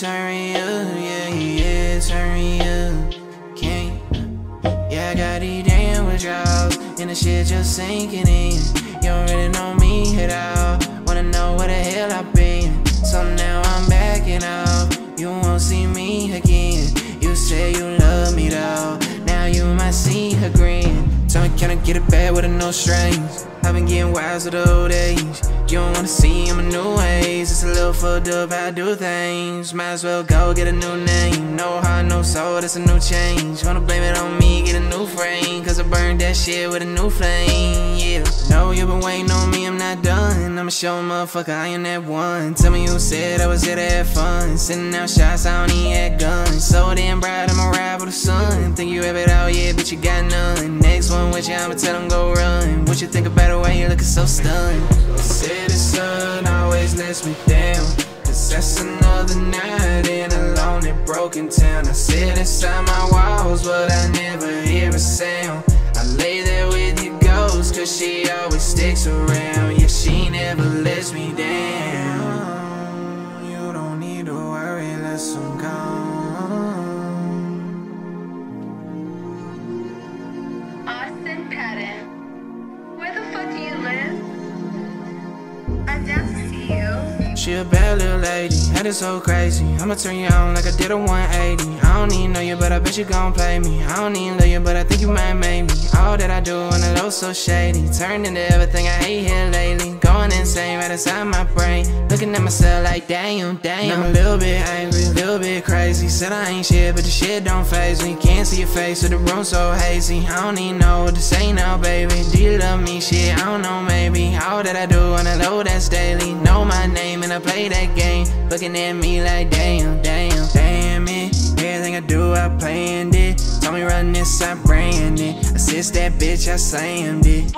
turn up, yeah, yeah, turn up. Can't, yeah, I got these damn withdrawals, and the shit just sinking in. You don't really know me at all, wanna know where the hell I've been. So now I'm backing off, you won't see me again. You say you love me though, now you might see her grin. Tell me, can I get it bad with no strings. I've been getting wise with old age. You don't wanna see I'm a new ways. Fucked up how I do things. Might as well go get a new name. No heart, no soul, that's a new change. Wanna blame it on me, get a new frame. Cause I burned that shit with a new flame. Yeah. Know you been waiting on me, I'm not done. I'ma show a motherfucker I am that one. Tell me who said I was here to have fun. Sending out shots, I don't even have guns. So damn bright, I'ma ride with the sun. Think you have it all, yeah, but you got none. Next one with you, I'ma tell them go run. What you think about it when you're looking so stunned? The sun always lets me down. That's another night in a lonely, broken town. I sit inside my walls, but I never hear a sound. I lay there with your ghost, cause she always sticks around. Yeah, she never lets me down. You don't need to worry unless I'm gone. She a bad little lady, head is so crazy. I'ma turn you on like I did a 180. I don't even know you, but I bet you gon' play me. I don't even love you, but I think you might make me. All that I do on the low so shady. Turned into everything I hate here lately. Going insane right inside my brain. Looking at myself like damn, damn. I'm a little bit angry, a little bit crazy. Said I ain't shit, but the shit don't phase me. Can't see your face, so the room so hazy. I don't even know what to say now, baby. Do you love me? Shit, I don't know, All that I do on the low, that's daily. Know my name and I play that game. Looking at me like damn, damn, damn it. Everything I do, I planned it. Told me run this, I brand it. Assist that bitch, I slammed it.